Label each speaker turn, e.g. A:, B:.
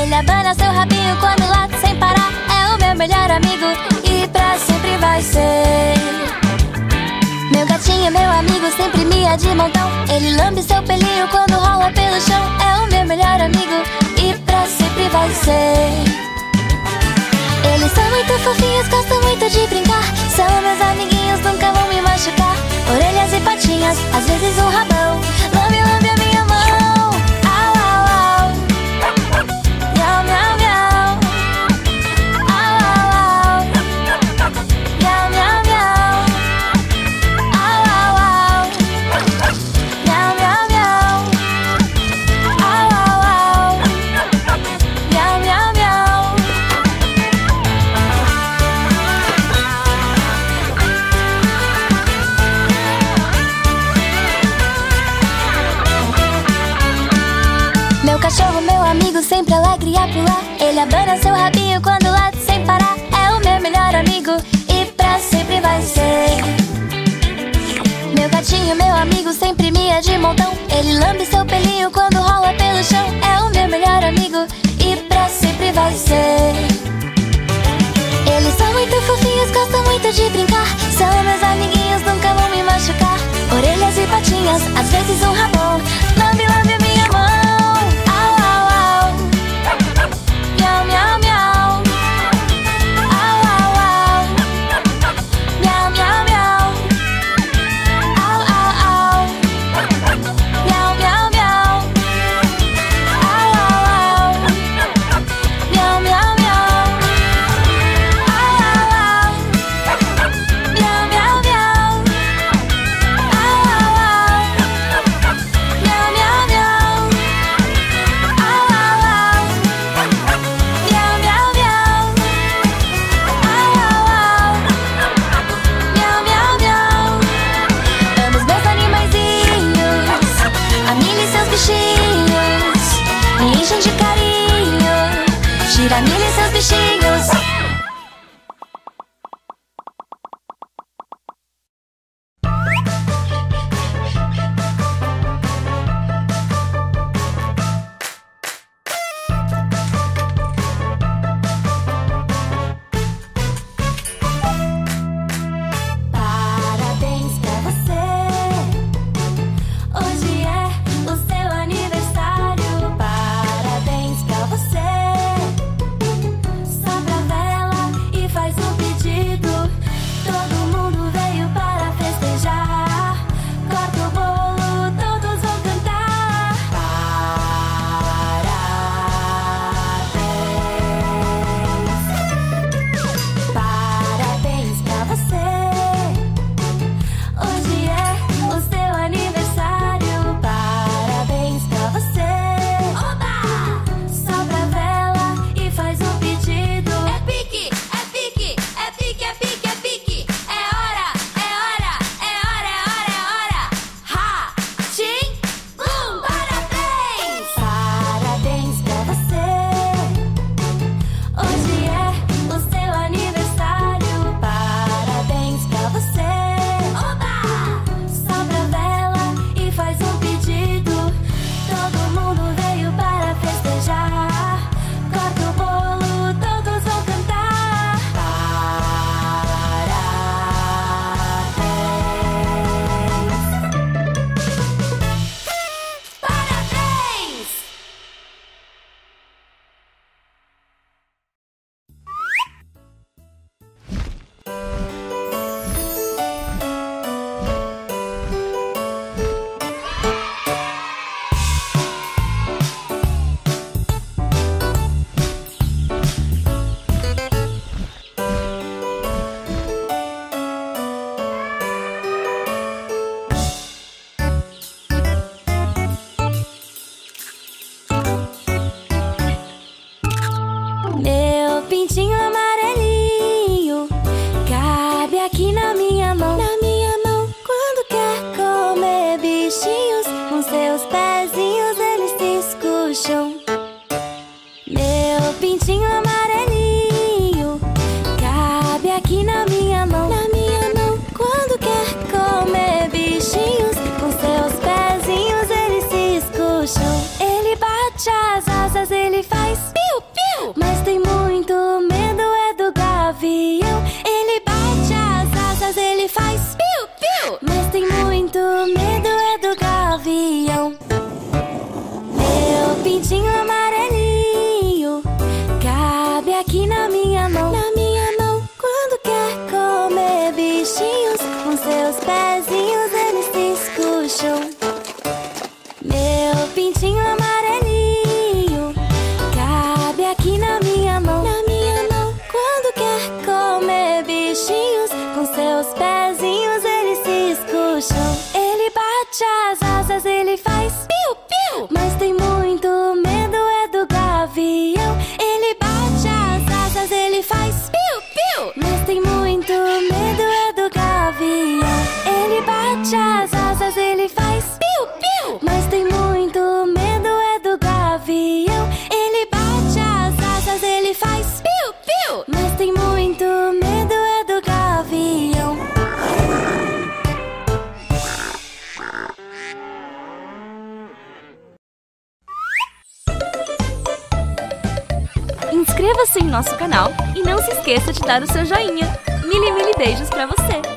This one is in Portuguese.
A: Ele abana seu rabinho quando late sem parar. É o meu melhor amigo e pra sempre vai ser. Meu gatinho, meu amigo, sempre mia de montão. Ele lambe seu pelinho quando rola pelo chão. É o meu melhor amigo e pra sempre vai ser. Eles são muito fofinhos, gostam muito de brincar. São meus amiguinhos, nunca vão me machucar. Orelhas e patinhas, às vezes um rabão. Pular. Ele abana seu rabinho quando late sem parar. É o meu melhor amigo e pra sempre vai ser. Meu gatinho, meu amigo, sempre mia de montão. Ele lambe seu pelinho quando rola pelo chão. É o meu melhor amigo e pra sempre vai ser. Eles são muito fofinhos, gostam muito de brincar. São meus amiguinhos, nunca vão me machucar. Orelhas e patinhas, às vezes um rabão. Asas, ele faz piu, piu. Mas tem muito medo é do gavião. Ele bate as asas, ele faz piu, piu. Mas tem muito medo é do gavião. Ele bate as asas, ele faz piu, piu. Mas
B: Inscreva-se em nosso canal e não se esqueça de dar o seu joinha. Mili, mili beijos pra você!